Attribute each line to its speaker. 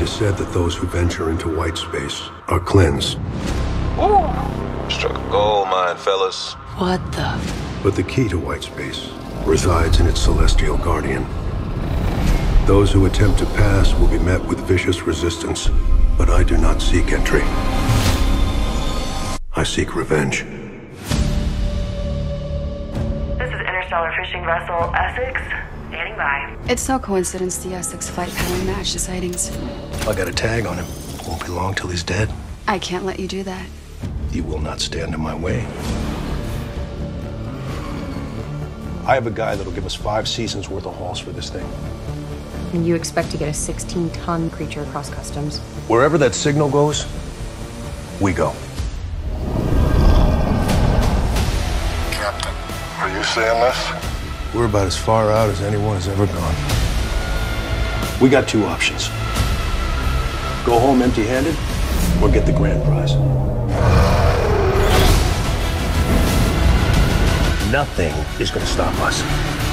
Speaker 1: It is said that those who venture into white space are cleansed.
Speaker 2: Struck a gold mine, fellas.
Speaker 3: What the?
Speaker 1: But the key to white space resides in its celestial guardian. Those who attempt to pass will be met with vicious resistance, but I do not seek entry. I seek revenge.
Speaker 4: This is interstellar fishing vessel Essex, standing by.
Speaker 3: It's no coincidence the Essex flight pattern matched the sightings.
Speaker 1: I got a tag on him. Won't be long till he's dead.
Speaker 3: I can't let you do that.
Speaker 1: You will not stand in my way.
Speaker 5: I have a guy that'll give us five seasons worth of hauls for this thing.
Speaker 6: And you expect to get a 16 ton creature across customs?
Speaker 5: Wherever that signal goes, we go.
Speaker 7: Captain, are you seeing this?
Speaker 1: We're about as far out as anyone has ever gone.
Speaker 5: We got two options go home empty handed or get the grand prize. Nothing is going to stop us.